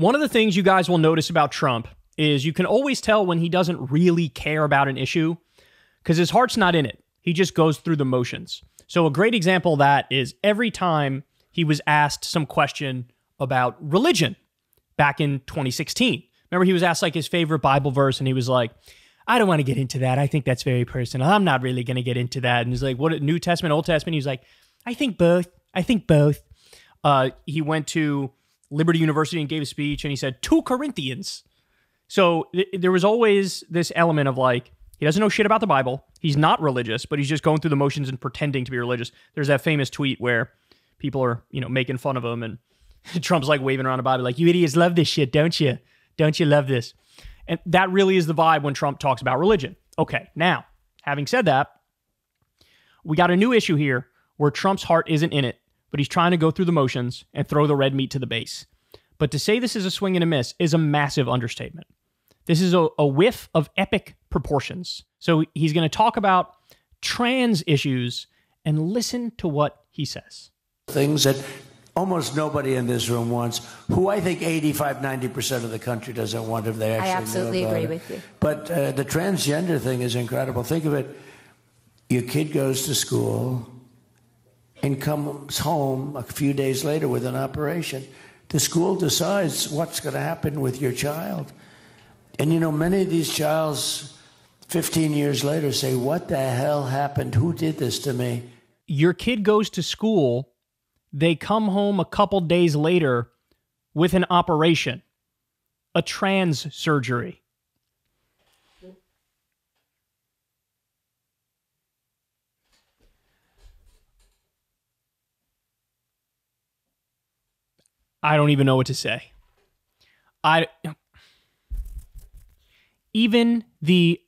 One of the things you guys will notice about Trump is you can always tell when he doesn't really care about an issue because his heart's not in it. He just goes through the motions. So, a great example of that is every time he was asked some question about religion back in 2016. Remember, he was asked like his favorite Bible verse, and he was like, I don't want to get into that. I think that's very personal. I'm not really going to get into that. And he's like, what, a New Testament, Old Testament? He's like, I think both. I think both. Uh, he went to Liberty University and gave a speech, and he said, 2 Corinthians. So th- there was always this element of like, he doesn't know shit about the Bible. He's not religious, but he's just going through the motions and pretending to be religious. There's that famous tweet where people are, you know, making fun of him and Trump's like waving around a Bible like, you idiots love this shit, don't you? Don't you love this? And that really is the vibe when Trump talks about religion. Okay, now, having said that, we got a new issue here where Trump's heart isn't in it, but he's trying to go through the motions and throw the red meat to the base. But to say this is a swing and a miss is a massive understatement. This is a, a whiff of epic proportions. So he's going to talk about trans issues and listen to what he says. Things that almost nobody in this room wants, who I think 85, 90% of the country doesn't want if they actually I absolutely agree it. with you. But uh, the transgender thing is incredible. Think of it. Your kid goes to school and comes home a few days later with an operation. The school decides what's going to happen with your child. And you know, many of these childs 15 years later say, What the hell happened? Who did this to me? Your kid goes to school, they come home a couple days later with an operation, a trans surgery. I don't even know what to say. I even the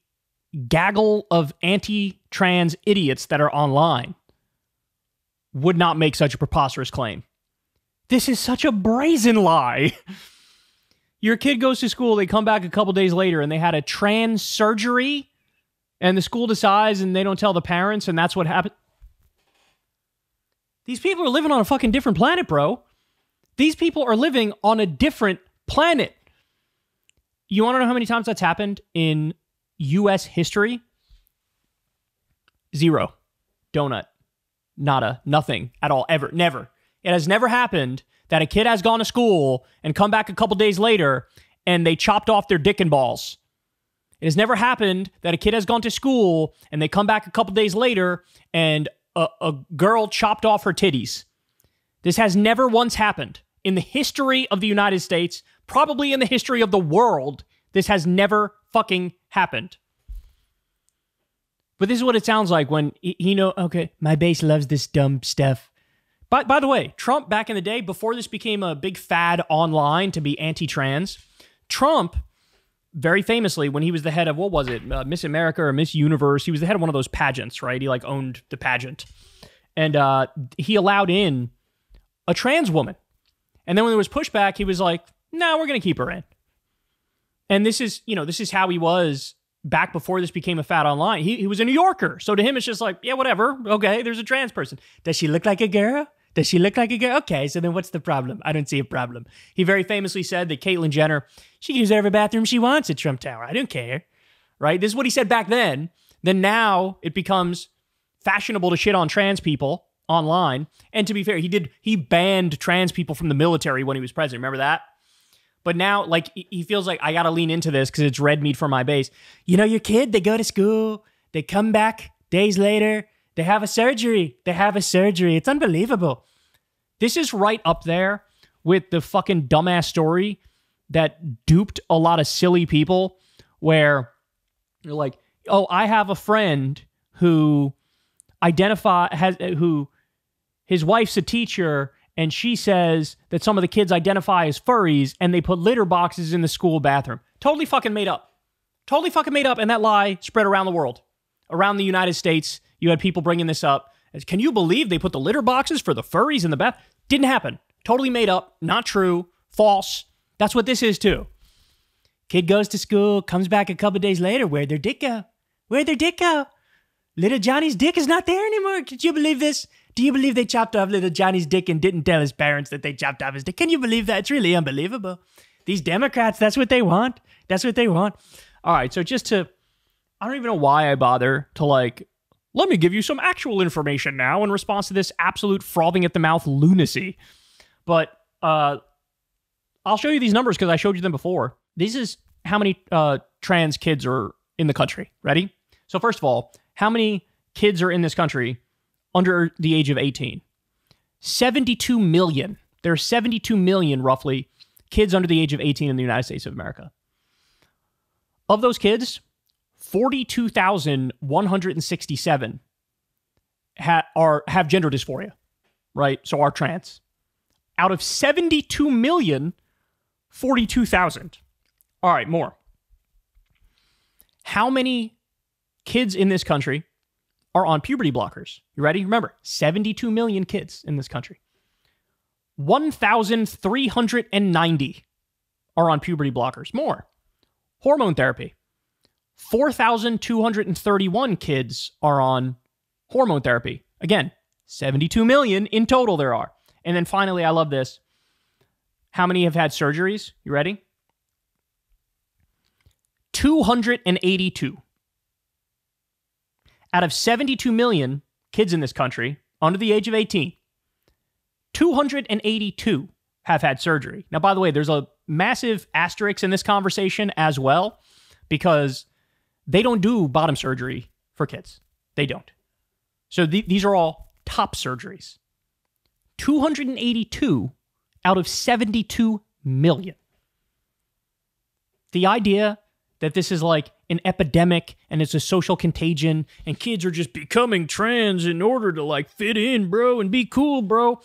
gaggle of anti-trans idiots that are online would not make such a preposterous claim. This is such a brazen lie. Your kid goes to school, they come back a couple days later and they had a trans surgery and the school decides and they don't tell the parents and that's what happened. These people are living on a fucking different planet, bro. These people are living on a different planet. You want to know how many times that's happened in US history? Zero. Donut. Nada. Nothing at all. Ever. Never. It has never happened that a kid has gone to school and come back a couple days later and they chopped off their dick and balls. It has never happened that a kid has gone to school and they come back a couple days later and a, a girl chopped off her titties. This has never once happened in the history of the United States, probably in the history of the world. This has never fucking happened. But this is what it sounds like when he know, okay, my base loves this dumb stuff. By, by the way, Trump back in the day, before this became a big fad online to be anti trans, Trump, very famously, when he was the head of, what was it, uh, Miss America or Miss Universe, he was the head of one of those pageants, right? He like owned the pageant. And uh, he allowed in a trans woman. And then when there was pushback, he was like, no, nah, we're going to keep her in. And this is, you know, this is how he was back before this became a fad online. He, he was a New Yorker. So to him, it's just like, yeah, whatever. Okay, there's a trans person. Does she look like a girl? Does she look like a girl? Okay, so then what's the problem? I don't see a problem. He very famously said that Caitlyn Jenner, she can use every bathroom she wants at Trump Tower. I don't care. Right? This is what he said back then. Then now it becomes fashionable to shit on trans people online. And to be fair, he did he banned trans people from the military when he was president. Remember that? But now, like, he feels like I got to lean into this because it's red meat for my base. You know, your kid, they go to school, they come back days later, they have a surgery. They have a surgery. It's unbelievable. This is right up there with the fucking dumbass story that duped a lot of silly people where you're like, oh, I have a friend who identify has who his wife's a teacher and she says that some of the kids identify as furries and they put litter boxes in the school bathroom. Totally fucking made up. Totally fucking made up. And that lie spread around the world, around the United States. You had people bringing this up. Can you believe they put the litter boxes for the furries in the bath? Didn't happen. Totally made up. Not true. False. That's what this is too. Kid goes to school, comes back a couple days later. Where'd their dick go? Where'd their dick go? Little Johnny's dick is not there anymore. Could you believe this? Do you believe they chopped off little Johnny's dick and didn't tell his parents that they chopped off his dick? Can you believe that? It's really unbelievable. These Democrats, that's what they want. That's what they want. All right, so just to I don't even know why I bother to like let me give you some actual information now in response to this absolute frothing at the mouth lunacy. But uh I'll show you these numbers because I showed you them before. This is how many uh, trans kids are in the country. Ready? So, first of all, how many kids are in this country under the age of 18? 72 million. There are 72 million, roughly, kids under the age of 18 in the United States of America. Of those kids, 42,167 ha- are have gender dysphoria, right? So are trans. Out of 72 million, 42,000. All right, more. How many kids in this country are on puberty blockers? You ready? Remember, 72 million kids in this country. 1,390 are on puberty blockers. More. Hormone therapy. 4,231 kids are on hormone therapy. Again, 72 million in total there are. And then finally, I love this. How many have had surgeries? You ready? 282. Out of 72 million kids in this country under the age of 18, 282 have had surgery. Now, by the way, there's a massive asterisk in this conversation as well because they don't do bottom surgery for kids. They don't. So th- these are all top surgeries. 282 out of 72 million. The idea that this is like an epidemic and it's a social contagion and kids are just becoming trans in order to like fit in, bro, and be cool, bro.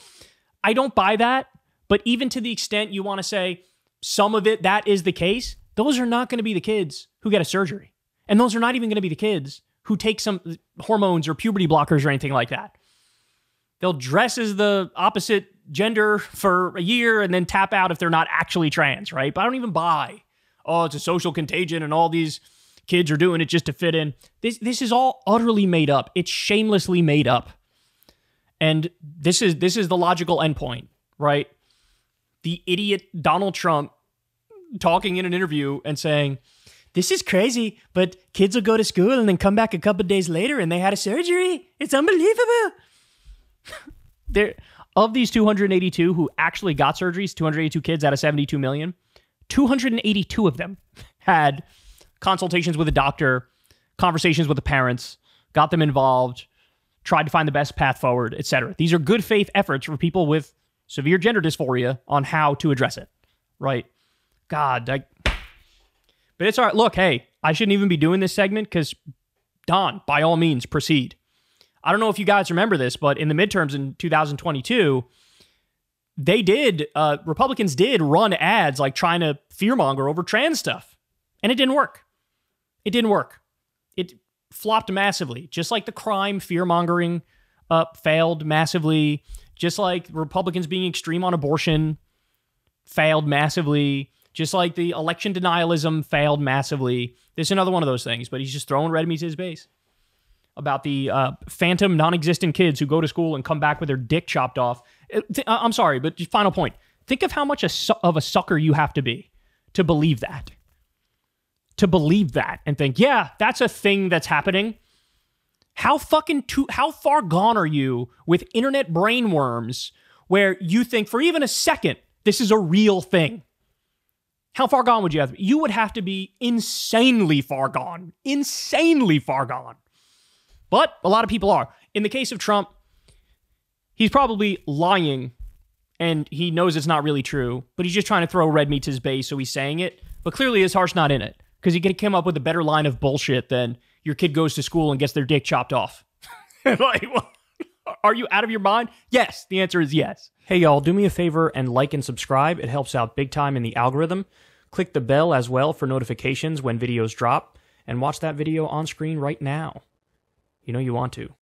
I don't buy that. But even to the extent you want to say some of it that is the case, those are not going to be the kids who get a surgery. And those are not even going to be the kids who take some hormones or puberty blockers or anything like that. They'll dress as the opposite gender for a year and then tap out if they're not actually trans, right? But I don't even buy, oh, it's a social contagion and all these kids are doing it just to fit in. This this is all utterly made up. It's shamelessly made up. And this is this is the logical endpoint, right? The idiot Donald Trump talking in an interview and saying, "This is crazy, but kids will go to school and then come back a couple days later and they had a surgery. It's unbelievable." there of these 282 who actually got surgeries, 282 kids out of 72 million, 282 of them had consultations with a doctor, conversations with the parents, got them involved, tried to find the best path forward, etc. These are good faith efforts for people with severe gender dysphoria on how to address it. Right? God, I, but it's all right. Look, hey, I shouldn't even be doing this segment because Don, by all means, proceed. I don't know if you guys remember this, but in the midterms in 2022, they did, uh, Republicans did run ads like trying to fearmonger over trans stuff. And it didn't work. It didn't work. It flopped massively, just like the crime fearmongering uh, failed massively, just like Republicans being extreme on abortion failed massively, just like the election denialism failed massively. This is another one of those things, but he's just throwing red meat to his base about the uh, phantom non-existent kids who go to school and come back with their dick chopped off. Uh, I'm sorry, but final point. Think of how much a su- of a sucker you have to be to believe that. To believe that and think, yeah, that's a thing that's happening. How fucking too, how far gone are you with internet brainworms where you think for even a second this is a real thing? How far gone would you have to be? You would have to be insanely far gone. Insanely far gone. But a lot of people are. In the case of Trump, he's probably lying and he knows it's not really true, but he's just trying to throw red meat to his base, so he's saying it. But clearly his heart's not in it because he could have come up with a better line of bullshit than your kid goes to school and gets their dick chopped off. like, are you out of your mind? Yes. The answer is yes. Hey, y'all, do me a favor and like and subscribe. It helps out big time in the algorithm. Click the bell as well for notifications when videos drop, and watch that video on screen right now. You know you want to.